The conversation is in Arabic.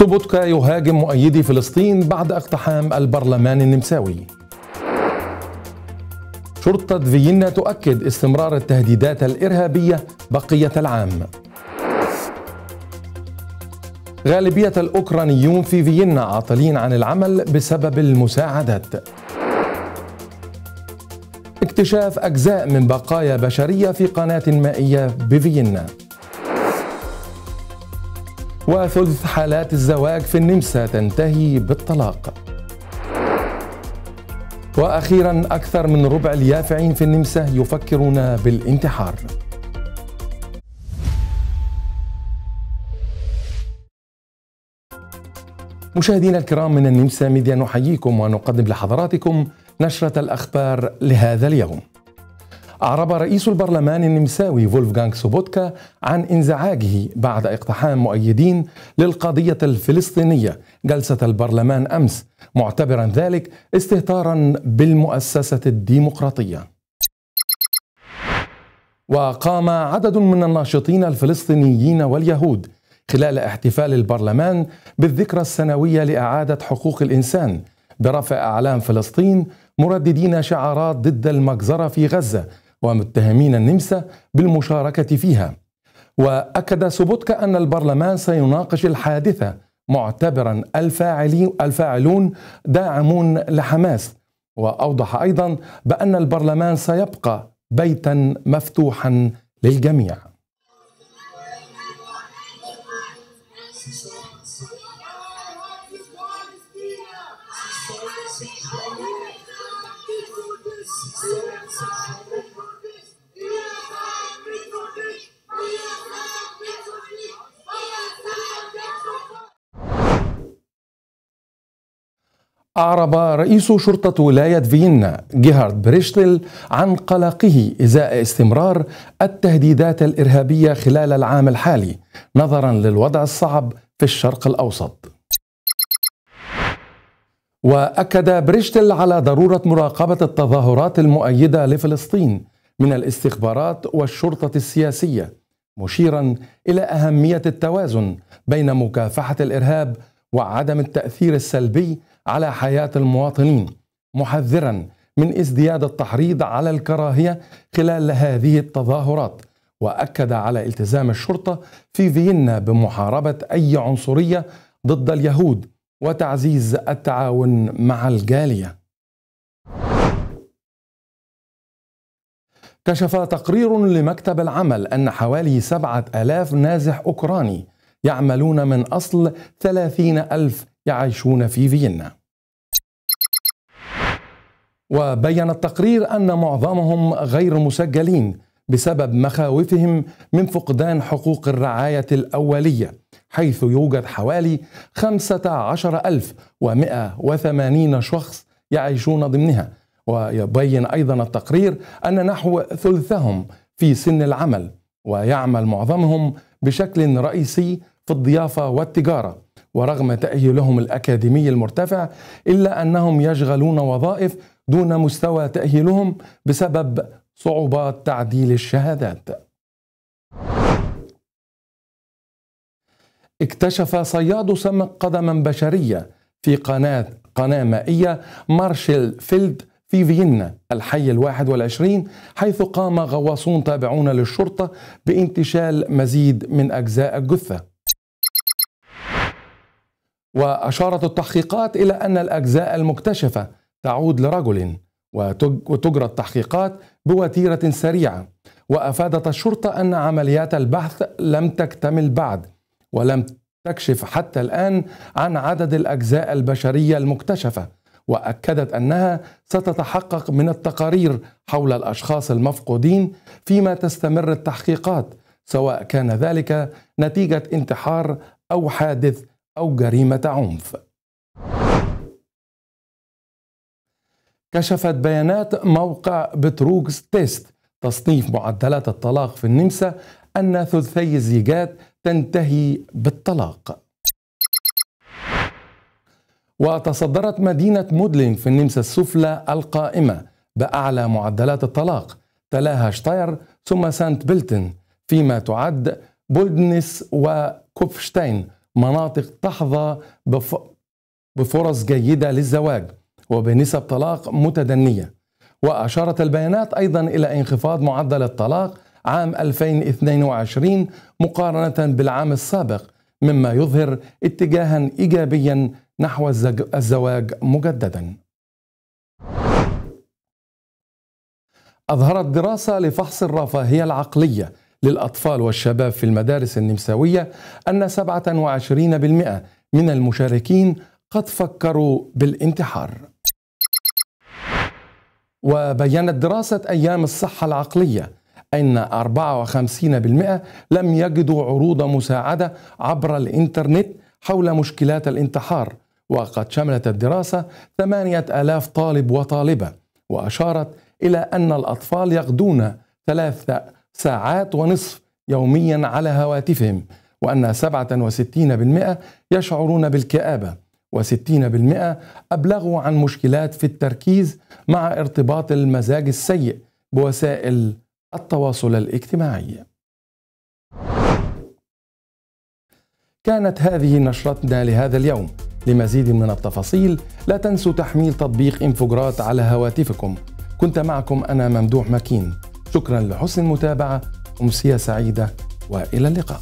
سوبوتكا يهاجم مؤيدي فلسطين بعد اقتحام البرلمان النمساوي. شرطة فيينا تؤكد استمرار التهديدات الإرهابية بقية العام. غالبية الأوكرانيون في فيينا عاطلين عن العمل بسبب المساعدات. اكتشاف أجزاء من بقايا بشرية في قناة مائية بفيينا. وثلث حالات الزواج في النمسا تنتهي بالطلاق. وأخيرا أكثر من ربع اليافعين في النمسا يفكرون بالانتحار. مشاهدينا الكرام من النمسا ميديا نحييكم ونقدم لحضراتكم نشرة الأخبار لهذا اليوم. أعرب رئيس البرلمان النمساوي فولفغانغ سوبوتكا عن انزعاجه بعد اقتحام مؤيدين للقضية الفلسطينية جلسة البرلمان أمس معتبرا ذلك استهتارا بالمؤسسة الديمقراطية. وقام عدد من الناشطين الفلسطينيين واليهود خلال احتفال البرلمان بالذكرى السنوية لإعادة حقوق الإنسان برفع أعلام فلسطين مرددين شعارات ضد المجزرة في غزة ومتهمين النمسا بالمشاركة فيها. وأكد سوبوتكا أن البرلمان سيناقش الحادثة معتبرا الفاعلون داعمون لحماس. وأوضح أيضا بأن البرلمان سيبقى بيتا مفتوحا للجميع. أعرب رئيس شرطة ولاية فيينا جيهارد بريشتل عن قلقه إزاء استمرار التهديدات الإرهابية خلال العام الحالي نظرا للوضع الصعب في الشرق الأوسط. وأكد بريشتل على ضرورة مراقبة التظاهرات المؤيدة لفلسطين من الاستخبارات والشرطة السياسية مشيرا إلى أهمية التوازن بين مكافحة الإرهاب وعدم التأثير السلبي على حياة المواطنين محذرا من ازدياد التحريض على الكراهية خلال هذه التظاهرات. وأكد على التزام الشرطة في فيينا بمحاربة أي عنصرية ضد اليهود وتعزيز التعاون مع الجالية. كشف تقرير لمكتب العمل أن حوالي سبعة ألاف نازح أوكراني يعملون من أصل ثلاثين ألف يعيشون في فيينا. وبين التقرير أن معظمهم غير مسجلين بسبب مخاوفهم من فقدان حقوق الرعاية الأولية حيث يوجد حوالي 15180 شخص يعيشون ضمنها. ويبين أيضا التقرير أن نحو ثلثهم في سن العمل ويعمل معظمهم بشكل رئيسي في الضيافة والتجارة ورغم تأهيلهم الأكاديمي المرتفع إلا أنهم يشغلون وظائف دون مستوى تأهيلهم بسبب صعوبات تعديل الشهادات. اكتشف صياد سمك قدما بشرية في قناة قناة مائية مارشيل فيلد في فيينا الحي الواحد والعشرين حيث قام غواصون تابعون للشرطة بانتشال مزيد من أجزاء الجثة وأشارت التحقيقات إلى أن الأجزاء المكتشفة تعود لرجل وتجرى التحقيقات بوتيرة سريعة. وأفادت الشرطة أن عمليات البحث لم تكتمل بعد ولم تكشف حتى الآن عن عدد الأجزاء البشرية المكتشفة. وأكدت أنها ستتحقق من التقارير حول الأشخاص المفقودين فيما تستمر التحقيقات سواء كان ذلك نتيجة انتحار أو حادث أو جريمة عنف. كشفت بيانات موقع Betrugstest تصنيف معدلات الطلاق في النمسا أن ثلثي الزيجات تنتهي بالطلاق. وتصدرت مدينة مودلينغ في النمسا السفلى القائمة بأعلى معدلات الطلاق تلاها شتاير ثم سانت بلتن فيما تعد بلودنز وكوفشتاين مناطق تحظى بفرص جيدة للزواج وبنسب طلاق متدنية. وأشارت البيانات أيضا إلى انخفاض معدل الطلاق عام 2022 مقارنة بالعام السابق مما يظهر اتجاها إيجابيا نحو الزواج مجددا. أظهرت دراسة لفحص الرفاهية العقلية للأطفال والشباب في المدارس النمساوية أن 27% من المشاركين قد فكروا بالانتحار. وبينت دراسة أيام الصحة العقلية أن 54% لم يجدوا عروض مساعدة عبر الإنترنت حول مشكلات الانتحار وقد شملت الدراسة 8000 طالب وطالبة وأشارت إلى أن الأطفال يغدون ثلاث ساعات ونصف يوميا على هواتفهم وأن 67% يشعرون بالكآبة و60% أبلغوا عن مشكلات في التركيز مع ارتباط المزاج السيء بوسائل التواصل الاجتماعي. كانت هذه نشرتنا لهذا اليوم. لمزيد من التفاصيل لا تنسوا تحميل تطبيق إنفوجرات على هواتفكم. كنت معكم أنا ممدوح مكين. شكرا لحسن المتابعة أمسية سعيدة وإلى اللقاء.